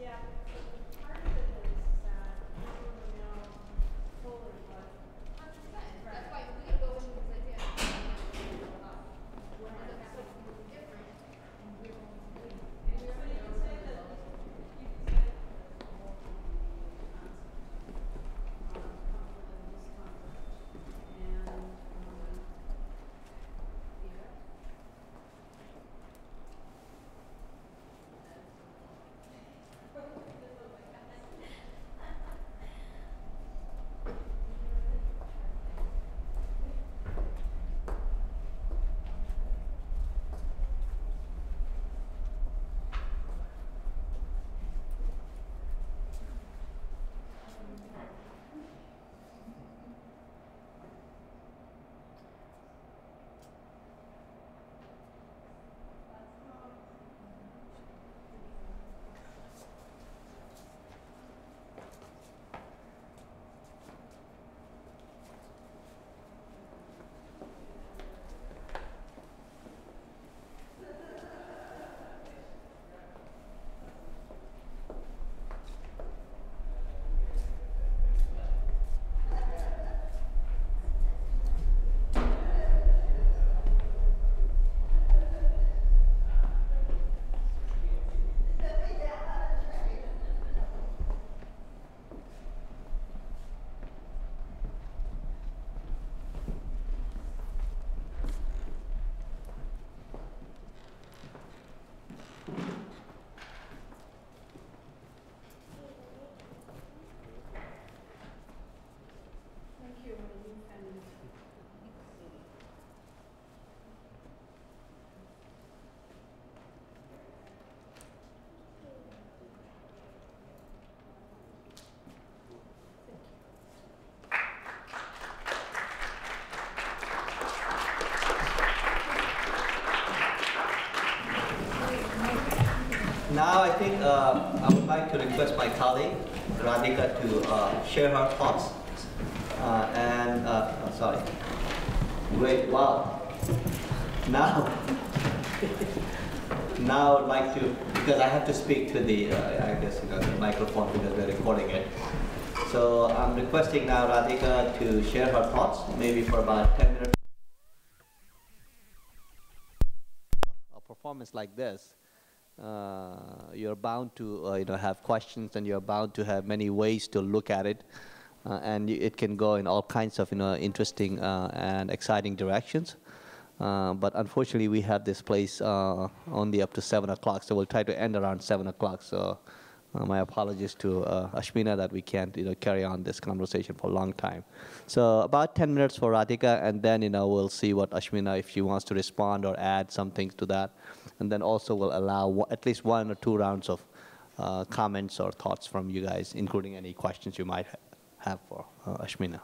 Yeah. Now I think uh, I would like to request my colleague Radhika to uh, share her thoughts. Uh, and oh, sorry, great, wow. Now, now I'd like to because I have to speak to the uh, I guess you know the microphone because we're recording it. So I'm requesting now Radhika to share her thoughts, maybe for about 10 bound to uh, you know have questions and you're bound to have many ways to look at it, uh, and it can go in all kinds of you know interesting uh, and exciting directions. Uh, but unfortunately, we have this place uh, only up to seven o'clock, so we'll try to end around seven o'clock. So. My apologies to Ashmina that we can't, you know, carry on this conversation for a long time. So about 10 minutes for Radhika, and then, you know, we'll see what Ashmina, if she wants to respond or add something to that. And then also we'll allow at least one or two rounds of uh, comments or thoughts from you guys, including any questions you might ha- have for uh, Ashmina.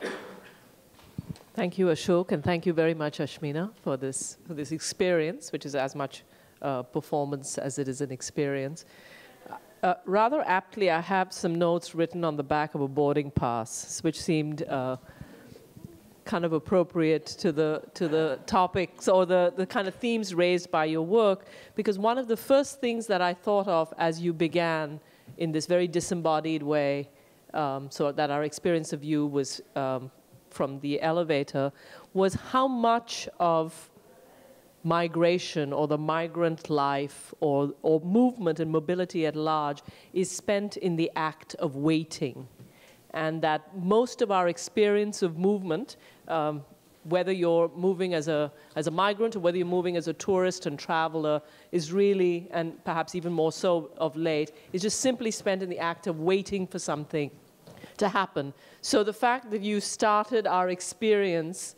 Thank you, Ashok, and thank you very much, Ashmina, for this, for this experience, which is as much uh, performance as it is an experience. Uh, rather aptly, I have some notes written on the back of a boarding pass, which seemed uh, kind of appropriate to the, to the topics or the, the kind of themes raised by your work, because one of the first things that I thought of as you began in this very disembodied way, um, so that our experience of you was um, from the elevator, was how much of migration or the migrant life or, or movement and mobility at large is spent in the act of waiting. And that most of our experience of movement, um, whether you're moving as a, as a migrant or whether you're moving as a tourist and traveler, is really, and perhaps even more so of late, is just simply spent in the act of waiting for something to happen. So the fact that you started our experience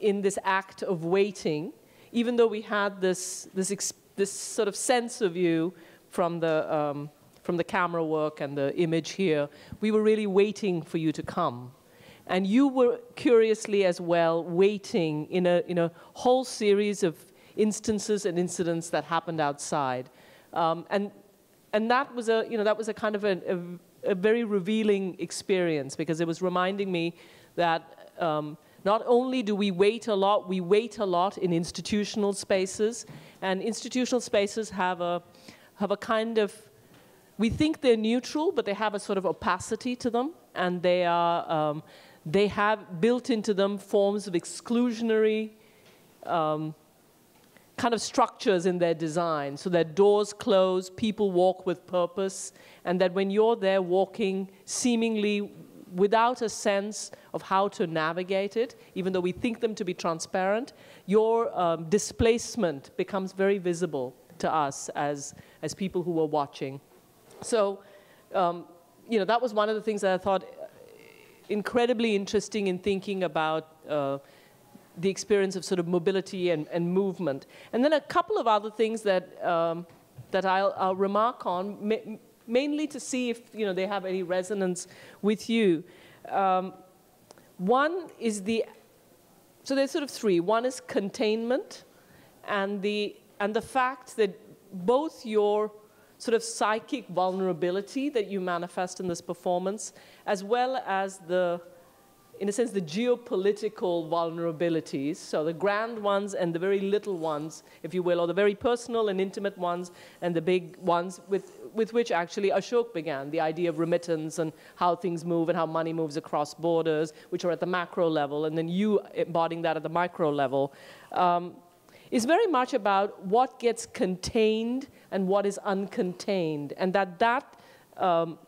in this act of waiting, even though we had this, this, this sort of sense of you from the, um, from the camera work and the image here, we were really waiting for you to come. And you were curiously as well waiting in a, in a whole series of instances and incidents that happened outside. Um, and, and that was a, you know, that was a kind of a, a, a very revealing experience because it was reminding me that um, not only do we wait a lot, we wait a lot in institutional spaces, and institutional spaces have a, have a kind of, we think they're neutral, but they have a sort of opacity to them, and they are, um, they have built into them forms of exclusionary um, kind of structures in their design so that doors close, people walk with purpose, and that when you're there walking seemingly without a sense of how to navigate it, even though we think them to be transparent, your um, displacement becomes very visible to us as, as people who are watching. So, um, you know, that was one of the things that I thought incredibly interesting in thinking about uh, the experience of sort of mobility and, and movement. And then a couple of other things that, um, that I'll, I'll remark on, ma- mainly to see if you know, they have any resonance with you. Um, one is the, so there's sort of three. One is containment, and the, and the fact that both your sort of psychic vulnerability that you manifest in this performance, as well as the, in a sense, the geopolitical vulnerabilities, so the grand ones and the very little ones, if you will, or the very personal and intimate ones and the big ones with, with which actually Ashok began, the idea of remittance and how things move and how money moves across borders, which are at the macro level, and then you embodying that at the micro level. Um, is very much about what gets contained and what is uncontained, and that that um,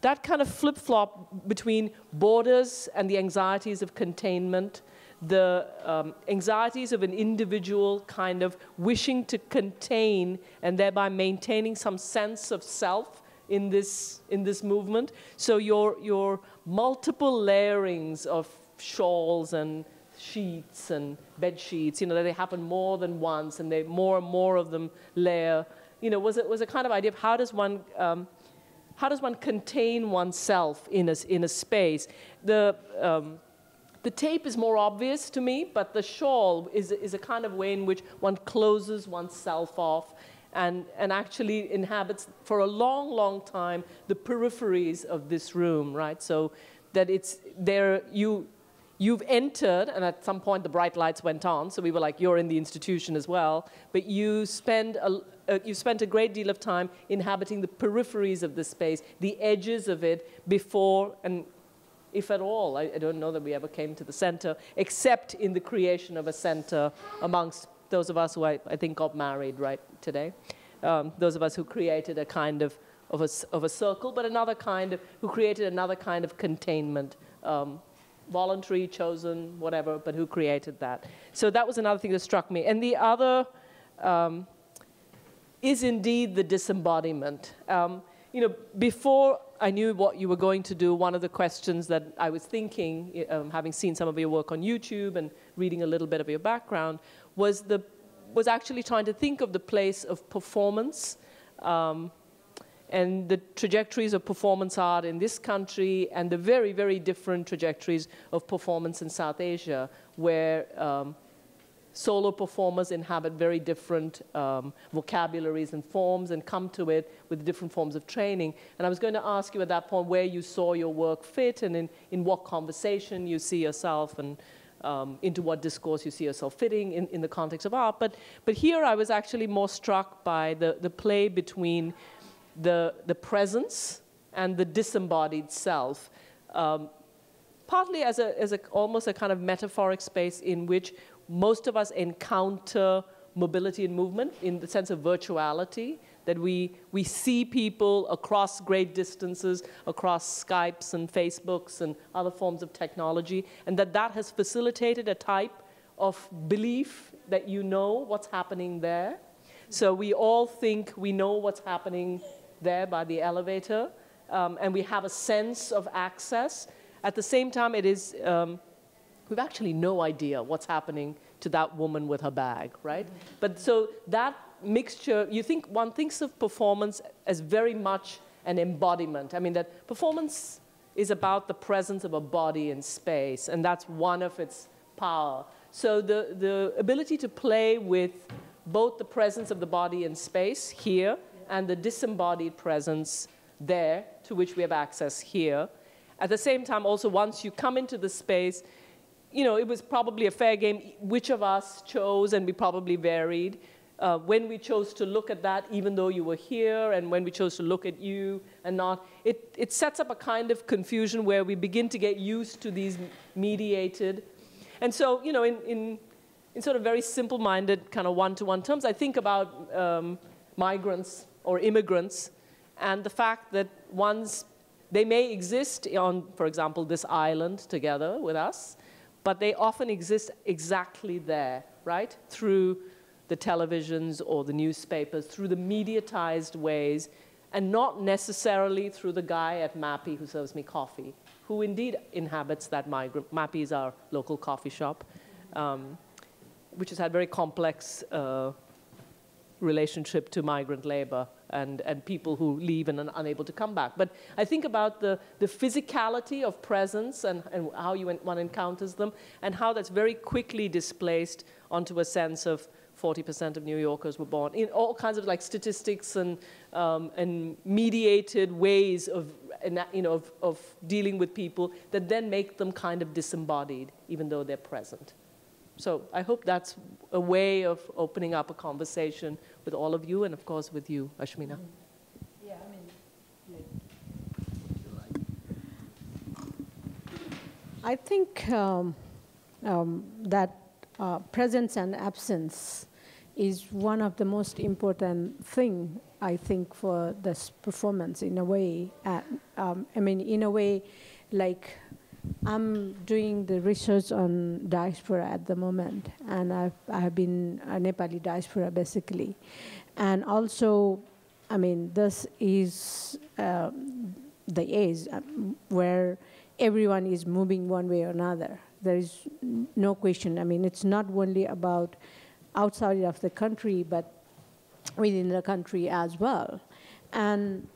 that kind of flip flop between borders and the anxieties of containment, the um, anxieties of an individual kind of wishing to contain and thereby maintaining some sense of self in this, in this movement. So your, your multiple layerings of shawls and sheets and bed sheets, you know, that they happen more than once and they more and more of them layer, you know, was it was a kind of idea of how does one um, how does one contain oneself in a, in a space? The, um, the tape is more obvious to me, but the shawl is, is a kind of way in which one closes oneself off. and, and actually inhabits for a long, long time the peripheries of this room, right? So that it's there, you, you've entered, and at some point the bright lights went on, so we were like, you're in the institution as well, but you spend a, uh, you spent a great deal of time inhabiting the peripheries of the space, the edges of it, before and if at all. I, I, don't know that we ever came to the center, except in the creation of a center amongst those of us who I, I think got married right today. Um, those of us who created a kind of, of, a, of a circle, but another kind of, who created another kind of containment. Um, voluntary, chosen, whatever, but who created that. So that was another thing that struck me. And the other um, is indeed the disembodiment. Um, you know, before I knew what you were going to do, one of the questions that I was thinking, um, having seen some of your work on YouTube and reading a little bit of your background, was, the, was actually trying to think of the place of performance um, and the trajectories of performance art in this country and the very, very different trajectories of performance in South Asia, where um, solo performers inhabit very different um, vocabularies and forms and come to it with different forms of training. And I was going to ask you at that point where you saw your work fit and in, in what conversation you see yourself and um, into what discourse you see yourself fitting in, in the context of art. But, but here I was actually more struck by the, the play between the, the presence and the disembodied self. Um, partly as, a, as a, almost a kind of metaphoric space in which most of us encounter mobility and movement in the sense of virtuality, that we, we see people across great distances, across Skypes and Facebooks and other forms of technology, and that that has facilitated a type of belief that you know what's happening there. So we all think we know what's happening there by the elevator, um, and we have a sense of access. At the same time, it is um, we've actually no idea what's happening to that woman with her bag, right? But so that mixture, you think one thinks of performance as very much an embodiment. I mean, that performance is about the presence of a body in space, and that's one of its power. So the, the ability to play with both the presence of the body in space here and the disembodied presence there to which we have access here. At the same time, also, once you come into the space, you know, it was probably a fair game. Which of us chose, and we probably varied. Uh, when we chose to look at that, even though you were here, and when we chose to look at you and not, it, it sets up a kind of confusion where we begin to get used to these mediated. And so, you know, in, in, in sort of very simple minded, kind of one to one terms, I think about um, migrants or immigrants and the fact that one's they may exist on, for example, this island together with us, but they often exist exactly there, right? Through the televisions or the newspapers, through the mediatized ways, and not necessarily through the guy at Mappy who serves me coffee, who indeed inhabits that migrant. Mappy is our local coffee shop, um, which has had very complex uh, relationship to migrant labor and, and people who leave and are unable to come back. But I think about the, the physicality of presence and, and how you, one encounters them and how that's very quickly displaced onto a sense of 40% of New Yorkers were born in all kinds of like statistics and, um, and mediated ways of, you know, of, of dealing with people that then make them kind of disembodied, even though they're present. So I hope that's a way of opening up a conversation with all of you and, of course, with you, Ashmina. Yeah, I mean, I think um, um, that uh, presence and absence is one of the most important thing I think for this performance in a way. Uh, um, I mean, in a way, like I'm doing the research on diaspora at the moment, and I've, I have been a Nepali diaspora basically. And also, I mean, this is uh, the age um, where everyone is moving one way or another. There is no question. I mean, it's not only about outside of the country, but within the country as well. And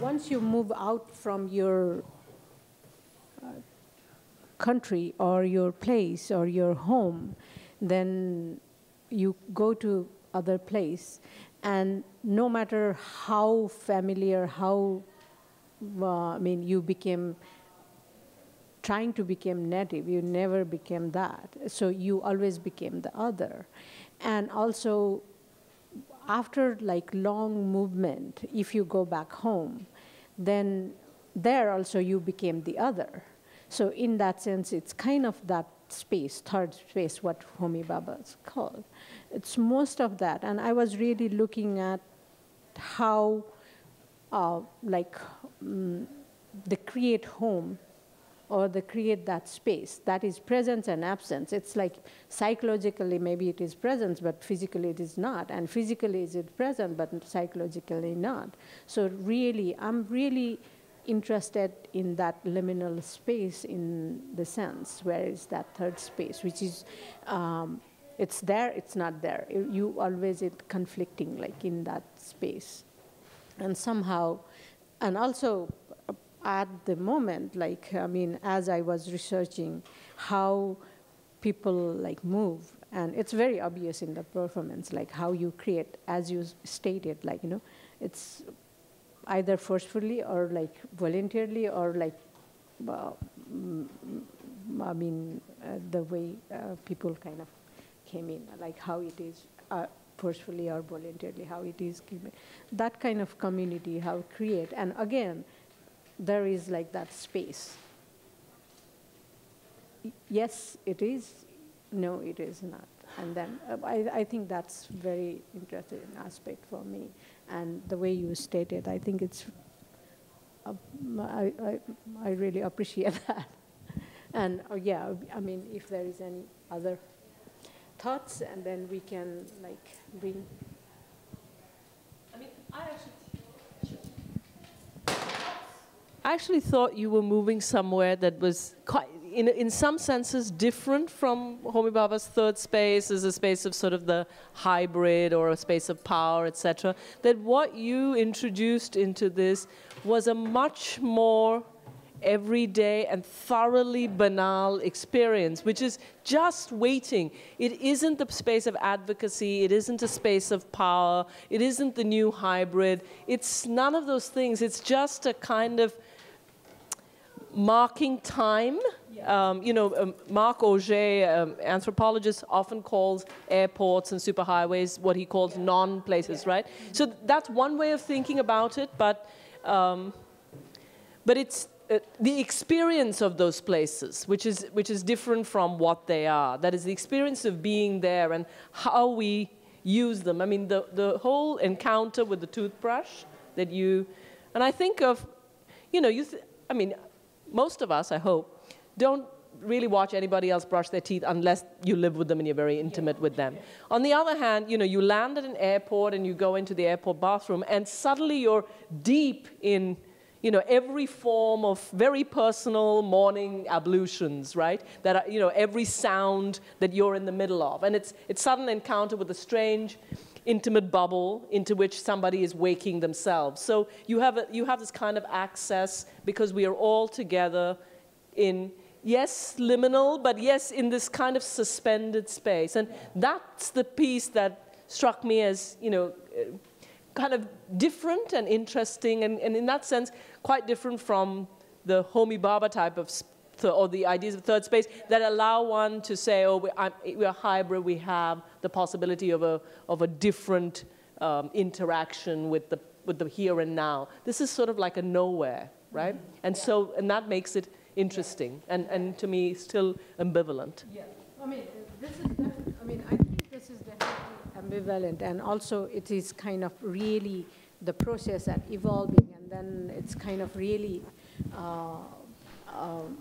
once you move out from your country or your place or your home, then you go to other place. And no matter how familiar, how, uh, I mean, you became trying to become native, you never became that. So you always became the other. And also, after like long movement, if you go back home, then there also you became the other. So in that sense, it's kind of that space, third space, what Homi Bhabha is called. It's most of that. And I was really looking at how, uh, like, um, the create home or the create that space that is presence and absence it's like psychologically maybe it is presence but physically it is not and physically is it present but psychologically not so really i'm really interested in that liminal space in the sense where is that third space which is um, it's there it's not there. You always it conflicting like in that space. And somehow and also at the moment, like, I mean, as I was researching how people like move, and it's very obvious in the performance, like how you create, as you stated, like, you know, it's either forcefully or like voluntarily or like, uh, I mean, uh, the way uh, people kind of came in, like how it is uh, forcefully or voluntarily, how it is, given. that kind of community, how create, and again, there is like that space. Yes, it is. No, it is not. And then uh, I, I think that's very interesting aspect for me. And the way you stated, I think it's, uh, I, I, I really appreciate that. And uh, yeah, I mean, if there is any other thoughts, and then we can like bring. I mean, I actually I actually thought you were moving somewhere that was quite, in, in some senses different from Homi Bhabha's third space as a space of sort of the hybrid or a space of power, etc. That what you introduced into this was a much more everyday and thoroughly banal experience, which is just waiting. It isn't the space of advocacy, it isn't a space of power, it isn't the new hybrid. It's none of those things. It's just a kind of marking time. Um, you know, um, Marc Augé, um, anthropologist, often calls airports and superhighways what he calls non-places, yeah. right? So that's one way of thinking about it, but, um, but it's uh, the experience of those places, which is, which is different from what they are. That is the experience of being there and how we use them. I mean, the, the whole encounter with the toothbrush that you, and I think of, you know, you I mean, most of us, I hope, don't really watch anybody else brush their teeth unless you live with them and you're very intimate with them. On the other hand, you know, you land at an airport and you go into the airport bathroom and suddenly you're deep in you know, every form of very personal morning ablutions, right? That are, you know, every sound that you're in the middle of. And it's, it's sudden encounter with a strange, intimate bubble into which somebody is waking themselves. So you have, a, you have this kind of access because we are all together in, yes, liminal, but yes, in this kind of suspended space. And that's the piece that struck me as, you know, kind of different and interesting, and, and in that sense, quite different from the Homi Bhabha type of or the ideas of third space that allow one to say, oh, we, are hybrid, we have the possibility of a, of a different um, interaction with the, with the here and now. This is sort of like a nowhere, right? Mm -hmm. And so, and that makes it interesting and, and to me still ambivalent. Yeah, I mean, this is I mean, I think this is definitely ambivalent and also it is kind of really the process at evolving and then it's kind of really uh, um,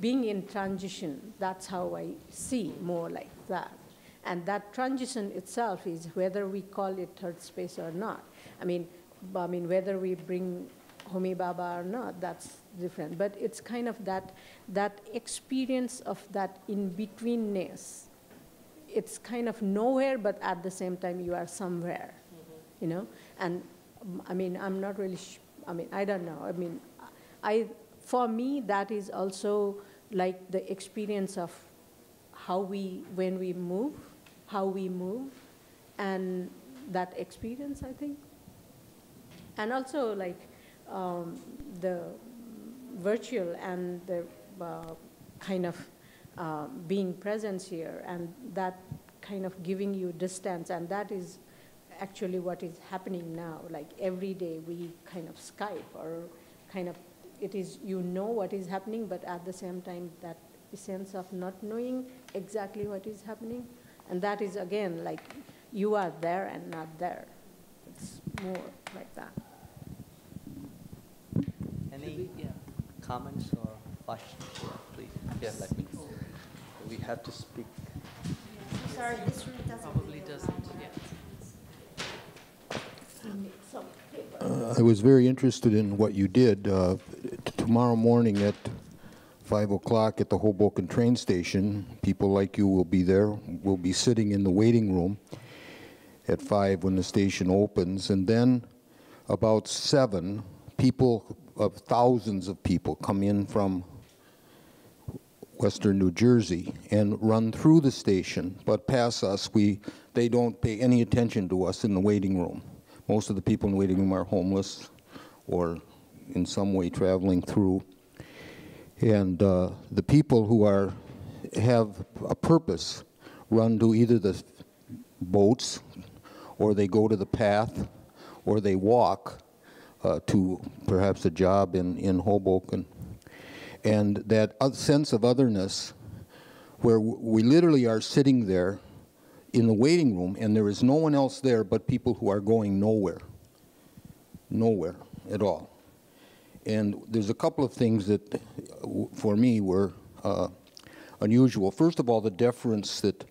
being in transition, that's how I see more like that. And that transition itself is whether we call it third space or not. I mean, I mean whether we bring Homi Bhabha or not, that's different. But it's kind of that, that experience of that in-betweenness. It's kind of nowhere, but at the same time you are somewhere, mm -hmm. you know? And I mean, I'm not really, I mean, I don't know. I mean, I, for me, that is also like the experience of how we, when we move, how we move, and that experience, I think. And also, like, um, the virtual and the uh, kind of uh, being present here, and that kind of giving you distance, and that is actually what is happening now. Like every day we kind of Skype or kind of it is you know what is happening, but at the same time that sense of not knowing exactly what is happening, and that is again like you are there and not there. It's more like that. Any comments or questions? Please, yeah, let me, we have to speak. Sorry, this room doesn't. Probably doesn't, yeah. Uh, I was very interested in what you did. Uh, t- Tomorrow morning at 5 o'clock at the Hoboken train station, people like you will be there. We'll be sitting in the waiting room at 5 when the station opens. And then about 7, people, of thousands of people come in from western New Jersey and run through the station, but pass us. We, they don't pay any attention to us in the waiting room. Most of the people in the waiting room are homeless or in some way traveling through. And uh, the people who are have a purpose run to either the boats or they go to the path or they walk uh, to perhaps a job in, in Hoboken. And that sense of otherness where we literally are sitting there in the waiting room and there is no one else there but people who are going nowhere. Nowhere at all. And there's a couple of things that, uh, for me, were uh, unusual. First of all, the deference that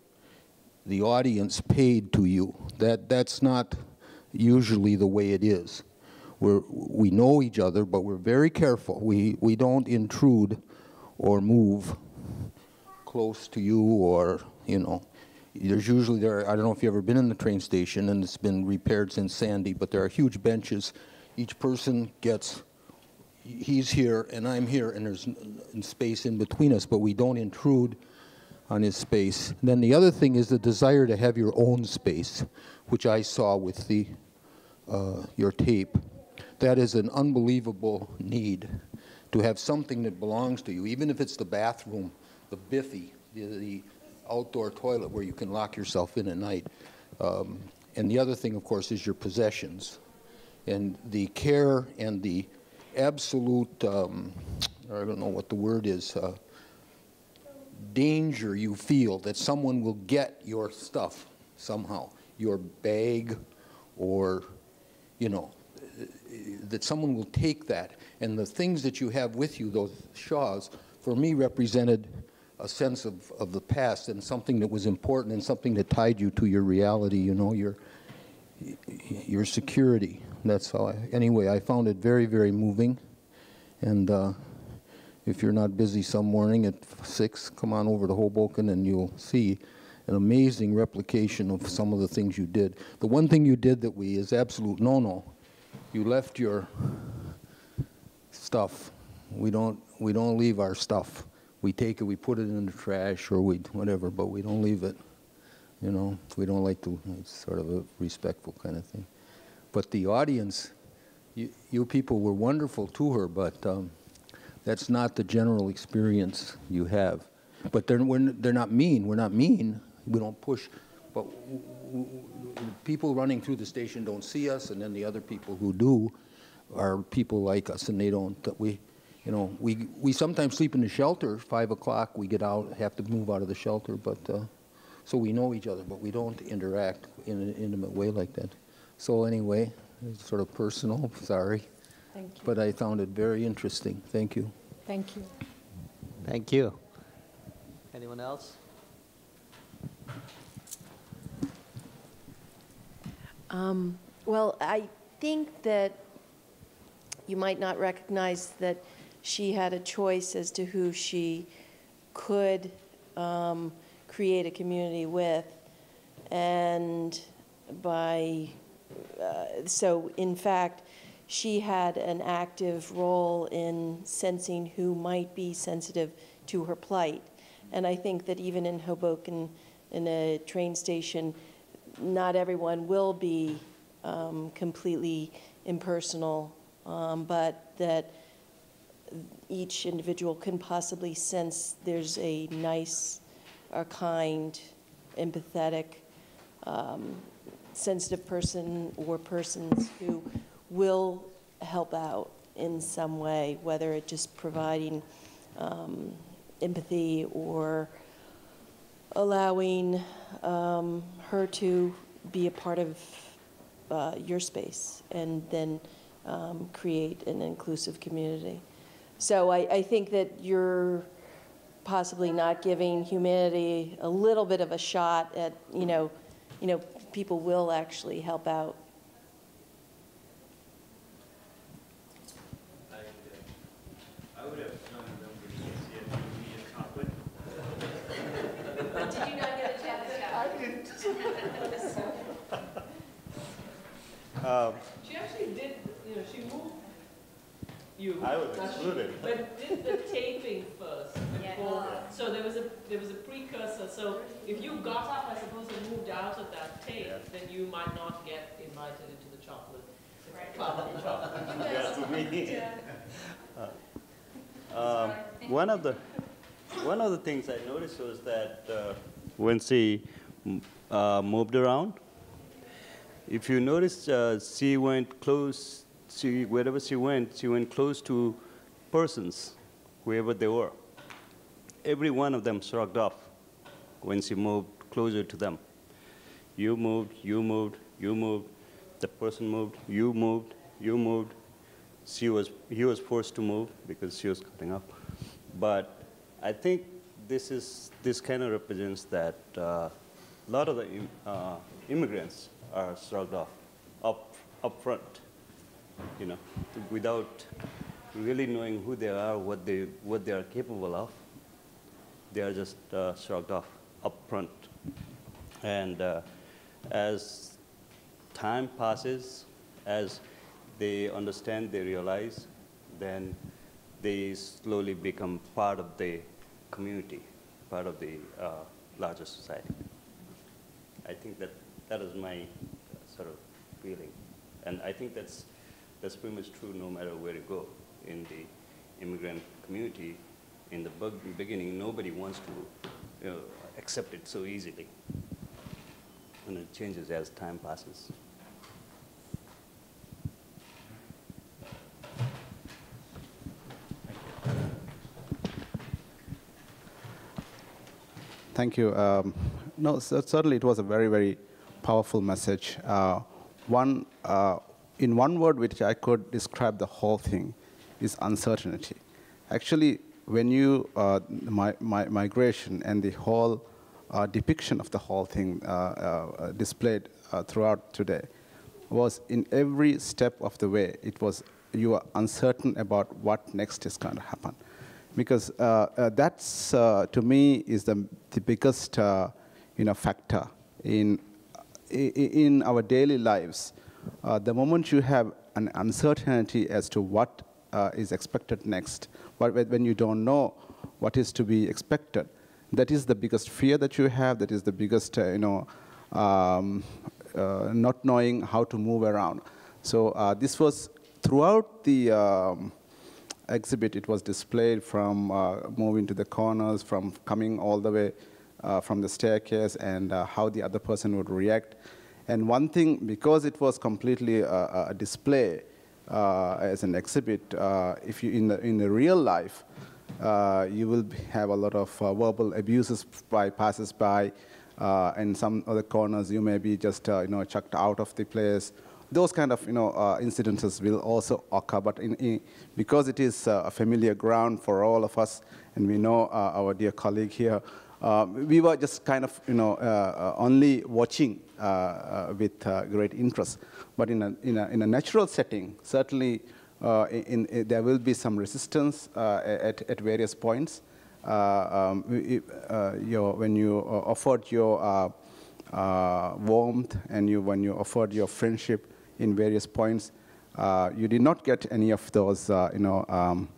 the audience paid to you. That that's not usually the way it is. We're, we know each other, but we're very careful. We we don't intrude or move close to you, or you know. There's usually there. I don't know if you've ever been in the train station, and it's been repaired since Sandy, but there are huge benches. Each person gets he's here and I'm here, and there's space in between us, but we don't intrude on his space. Then the other thing is the desire to have your own space, which I saw with the uh, your tape. That is an unbelievable need to have something that belongs to you, even if it's the bathroom, the biffy, the, the outdoor toilet where you can lock yourself in at night. Um, and the other thing, of course, is your possessions and the care and the absolute, um, I don't know what the word is, uh, danger you feel that someone will get your stuff somehow, your bag, or, you know, that someone will take that. And the things that you have with you, those shaws, for me represented a sense of, of the past and something that was important and something that tied you to your reality, you know, your, your security. That's how I, anyway, I found it very, very moving. And uh, if you're not busy some morning at six, come on over to Hoboken and you'll see an amazing replication of some of the things you did. The one thing you did that we is absolute no-no. You left your stuff. We don't, we don't leave our stuff. We take it, we put it in the trash or we, whatever, but we don't leave it. You know, we don't like to, it's sort of a respectful kind of thing. But the audience, you, you people were wonderful to her, but um, that's not the general experience you have. But they're, we're, they're not mean. We're not mean. We don't push. But people running through the station don't see us, and then the other people who do are people like us, and they don't. We, you know, we we sometimes sleep in the shelter. Five o'clock, we get out, have to move out of the shelter, but uh, so we know each other, but we don't interact in an intimate way like that. So anyway, it's sort of personal. Sorry, Thank you. but I found it very interesting. Thank you. Thank you. Thank you. Anyone else? Um, Well, I think that you might not recognize that she had a choice as to who she could um, create a community with. And by, uh, so in fact, she had an active role in sensing who might be sensitive to her plight. And I think that even in Hoboken, in a train station, not everyone will be um, completely impersonal, um, but that each individual can possibly sense there's a nice, or kind, empathetic, um, sensitive person or persons who will help out in some way, whether it just providing um, empathy or allowing um, her to be a part of uh, your space and then um, create an inclusive community. So I, I think that you're possibly not giving humanity a little bit of a shot at, you know, you know, people will actually help out. I would have known them to see it be a chocolate. Did you not get a chance She actually did, you know, she moved you. I was Not she. But did the taping first before, so there was a, there was a precursor. So if you got up, I suppose, and moved out of that tape, Yeah. then you might not get invited into the chocolate. Club of the chocolate. That's. Um, One of the, one of the things I noticed was that uh, when she uh, moved around, if you notice, uh, she went close, she, wherever she went, she went close to persons, whoever they were. Every one of them shrugged off when she moved closer to them. You moved, you moved, you moved, the person moved, you moved, you moved. She was, he was forced to move because she was cutting up. But I think this is, this kind of represents that uh, a lot of the uh, immigrants are shrugged off up, up front, you know, without really knowing who they are, what they, what they are capable of. They are just uh, shrugged off up front. And uh, as time passes, as they understand, they realize, then they slowly become part of the community, part of the uh, larger society. I think that that is my uh, sort of feeling. And I think that's, that's pretty much true no matter where you go in the immigrant community. In the beginning, nobody wants to you know, accept it so easily. And it changes as time passes. Thank you. Um, no, certainly it was a very, very powerful message. Uh, one, uh, in one word, which I could describe the whole thing, is uncertainty. Actually, when you uh, mi- mi- migration and the whole uh, depiction of the whole thing uh, uh, displayed throughout today was in every step of the way. It was you are uncertain about what next is going to happen because that's to me is the, the biggest you know factor in in our daily lives uh, the moment you have an uncertainty as to what uh, is expected next when when you don't know what is to be expected that is the biggest fear that you have that is the biggest uh, you know um, uh, not knowing how to move around. So uh, this was throughout the um, exhibit, it was displayed from uh, moving to the corners, from coming all the way uh, from the staircase, and uh, how the other person would react. And one thing, because it was completely a, a display uh, as an exhibit, uh, if you in the in the real life, uh, you will have a lot of uh, verbal abuses by passers-by. Uh, in some other corners, you may be just uh, you know chucked out of the place those kind of you know uh, incidences will also occur but in, in, because it is uh, a familiar ground for all of us and we know uh, our dear colleague here uh, we were just kind of you know uh, uh, only watching uh, with great interest but in a, in a, in a natural setting certainly in, in, there will be some resistance at, at various points um, your, when you offered your warmth and you, when you offered your friendship in various points, uh, you did not get any of those, uh, you know, um,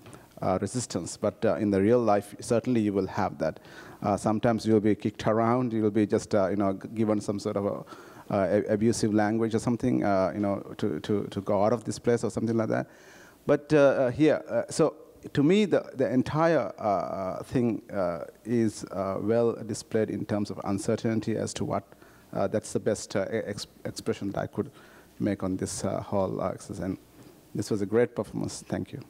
uh, resistance. But in the real life, certainly you will have that. Uh, sometimes you'll be kicked around. You'll be just, uh, you know, given some sort of a, uh, abusive language or something, uh, you know, to, to, to go out of this place or something like that. But uh, uh, here, so to me, the, the entire thing is well displayed in terms of uncertainty as to what, that's the best ex- expression that I could make on this whole exercise. And this was a great performance. Thank you.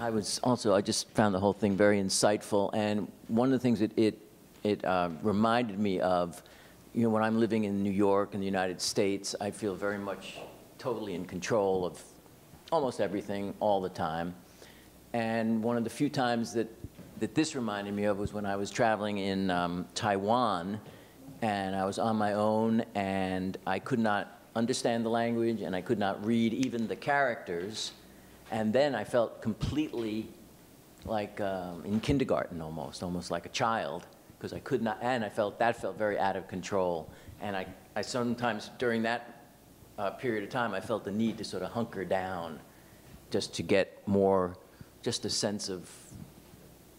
I was also, I just found the whole thing very insightful, and one of the things that it, it uh, reminded me of, you know, when I'm living in New York in the United States, I feel very much totally in control of almost everything all the time. And one of the few times that, that this reminded me of was when I was traveling in um, Taiwan, and I was on my own, and I could not understand the language, and I could not read even the characters. And then I felt completely like um, in kindergarten almost, almost like a child, because I could not, and I felt that felt very out of control. And I, I sometimes during that uh, period of time, I felt the need to sort of hunker down just to get more, just a sense of,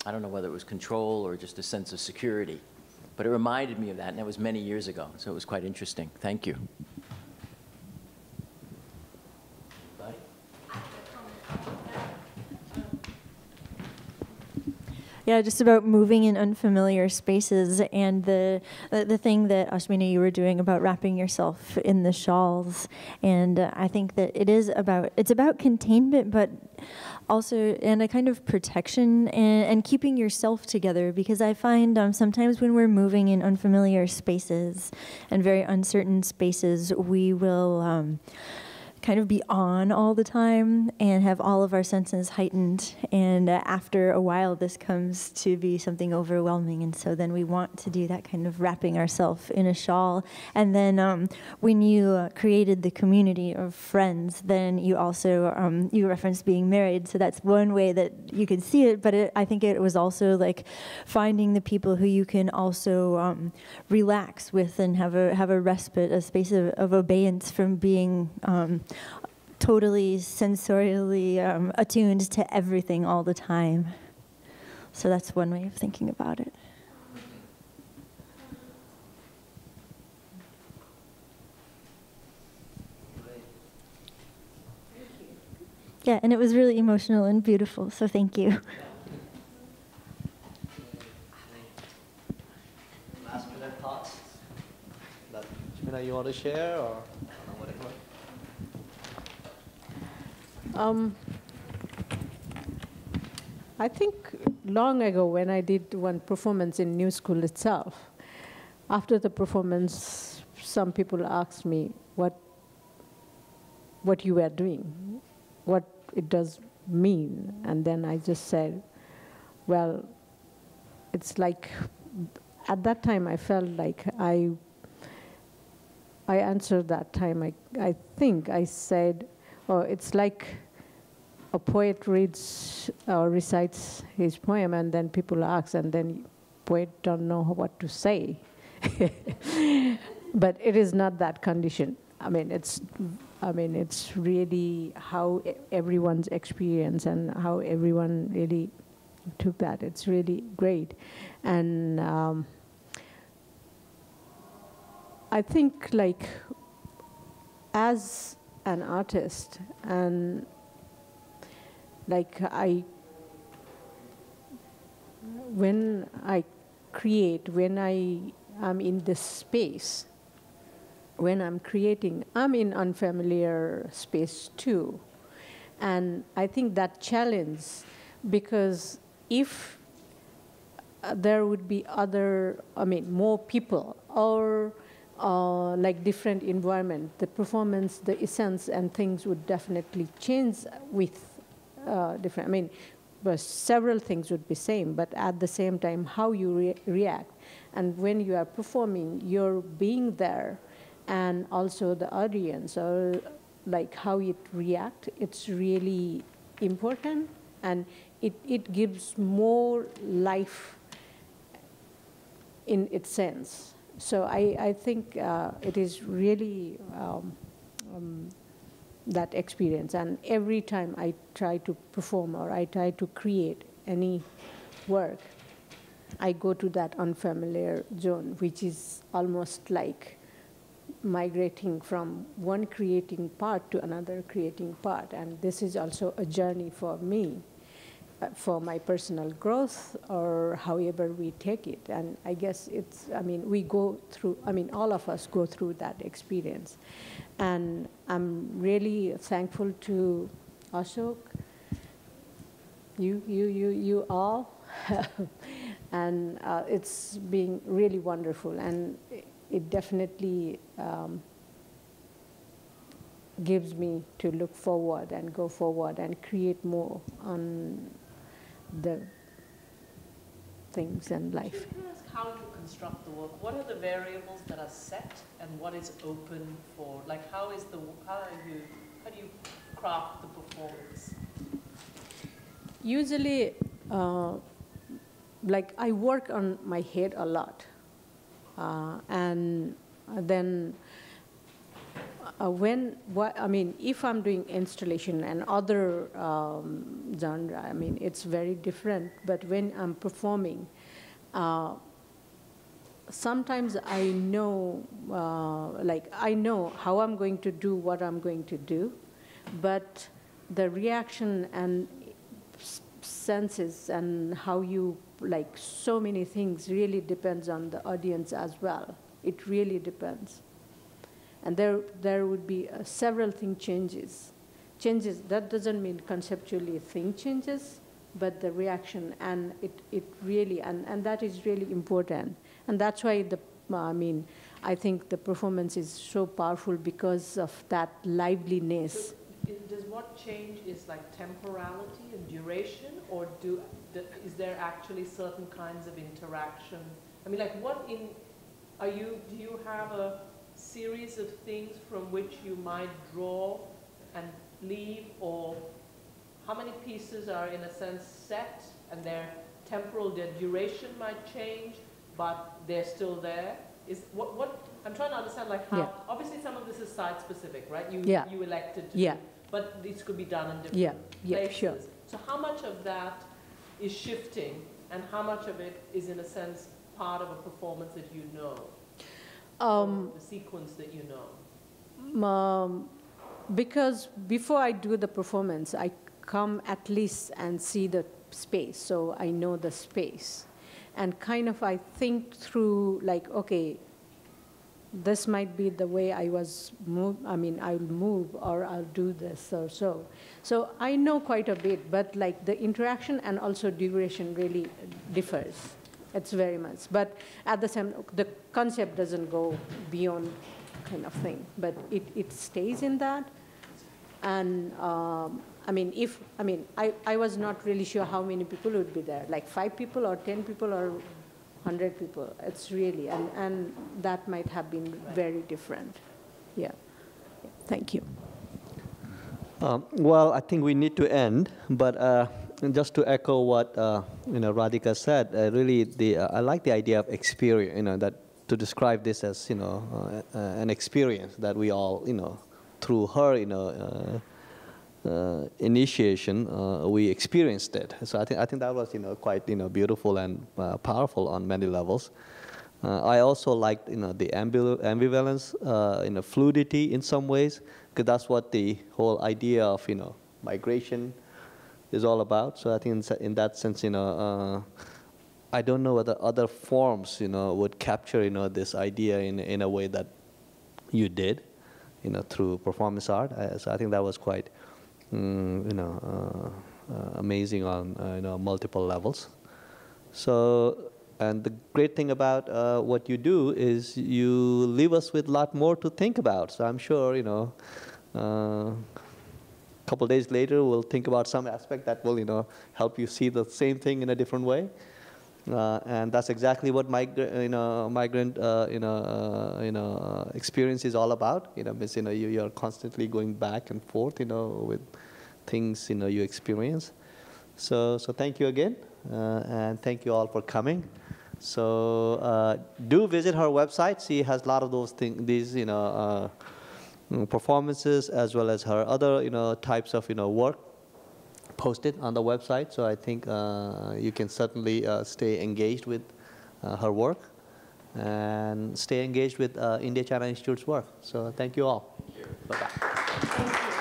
I don't know whether it was control or just a sense of security. But it reminded me of that, and that was many years ago, so it was quite interesting. Thank you. Yeah, just about moving in unfamiliar spaces and the the, the thing that Ashmina you were doing about wrapping yourself in the shawls, and uh, I think that it is about it's about containment, but also and a kind of protection and, and keeping yourself together because I find um, sometimes when we're moving in unfamiliar spaces and very uncertain spaces, we will. Um, kind of be on all the time and have all of our senses heightened. And uh, after a while, this comes to be something overwhelming. And so then we want to do that kind of wrapping ourselves in a shawl. And then um, when you uh, created the community of friends, then you also um, you referenced being married. So that's one way that you can see it. But it, I think it was also like finding the people who you can also um, relax with and have a have a respite, a space of, of abeyance from being um, totally sensorially um, attuned to everything all the time. So that's one way of thinking about it. Yeah, and it was really emotional and beautiful, so thank you. Last minute thoughts Jamila, you want to share or Um, I think long ago when I did one performance in New School itself, after the performance, some people asked me what what you were doing, what it does mean, and then I just said, well, it's like at that time I felt like I I answered that time. I I think I said, oh, it's like a poet reads or recites his poem and then people ask and then poet don't know what to say. But it is not that condition. I mean it's i mean it's really how everyone's experience and how everyone really took that. It's really great. And um, i think like as an artist and like I, when I create, when I am in this space, when I'm creating, I'm in unfamiliar space too. And I think that challenge, because if uh, there would be other, I mean, more people or uh, like different environment, the performance, the essence and things would definitely change with uh, different. I mean, several things would be same, but at the same time, how you re- react, and when you are performing, you're being there, and also the audience or like how it react. It's really important, and it it gives more life in its sense. So I, I think uh, it is really um, um, that experience. And every time I try to perform or I try to create any work, I go to that unfamiliar zone, which is almost like migrating from one creating part to another creating part. And this is also a journey for me, for my personal growth, or however we take it. And I guess it's, I mean, we go through, I mean, all of us go through that experience. And I'm really thankful to Ashok, you, you, you, you all. and uh, it's been really wonderful. And it definitely um, gives me to look forward and go forward and create more on the things in life. Can I ask how you construct the work? What are the variables that are set and what is open for? Like how is the how are you how do you craft the performance? Usually, uh, like I work on my head a lot. Uh, and then uh, when, what, I mean, if I'm doing installation and other um, genre, I mean, it's very different. But when I'm performing, uh, sometimes I know, uh, like, I know how I'm going to do what I'm going to do, but the reaction and senses and how you like so many things really depends on the audience as well. It really depends. And there, there would be uh, several thing changes. Changes, that doesn't mean conceptually thing changes, but the reaction and it, it really, and, and that is really important. And that's why the, I mean, I think the performance is so powerful because of that liveliness. So does what change is like temporality and duration, or do is there actually certain kinds of interaction? I mean, like what in, are you, do you have a series of things from which you might draw and leave or how many pieces are in a sense set and their temporal, their duration might change, but they're still there? Is what, what I'm trying to understand like how, yeah. obviously some of this is site specific, right? You, yeah. you elected to yeah. Do, but this could be done in different yeah. places. Yeah, sure. So how much of that is shifting and how much of it is in a sense part of a performance that you know? Um, the sequence that you know? Um, because before I do the performance, I come at least and see the space, so I know the space. And kind of I think through like, okay, this might be the way I was move. I mean, I'll move or I'll do this or so. So I know quite a bit, but like the interaction and also duration really differs. It's very much. But at the same, the concept doesn't go beyond kind of thing, but it, it stays in that. And um, I mean, if, I mean, I, I was not really sure how many people would be there, like five people or 10 people or 100 people. It's really, and, and that might have been very different. Yeah. Thank you. Um, well, I think we need to end, but uh, just to echo what uh, you know Radhika said, uh, really, the uh, I like the idea of experience. You know that to describe this as you know uh, uh, an experience that we all you know through her you know uh, initiation, uh, we experienced it. So I think I think that was you know quite you know beautiful and uh, powerful on many levels. Uh, I also liked you know the ambivalence, uh, you know fluidity in some ways, because that's what the whole idea of you know migration is all about. So I think in, in that sense, you know. Uh, I don't know whether other forms, you know, would capture, you know, this idea in in a way that you did, you know, through performance art. so I think that was quite Mm, you know, uh, uh, amazing on uh, you know multiple levels. So, and the great thing about what you do is you leave us with a lot more to think about. So I'm sure you know a couple days later, we'll think about some aspect that will, you know, help you see the same thing in a different way. Uh, and that's exactly what migrant, you know, migrant, uh, you know, uh, you know, experience is all about. You know, means, you know, you, you're constantly going back and forth, you know, with things, you know, you experience. So, so thank you again, uh, and thank you all for coming. So, uh, do visit her website. She has a lot of those things, these, you know, mm, performances as well as her other you know types of you know work posted on the website. So I think uh, you can certainly uh, stay engaged with uh, her work and stay engaged with uh, India China Institute's work. So thank you all. Bye bye. Thank you.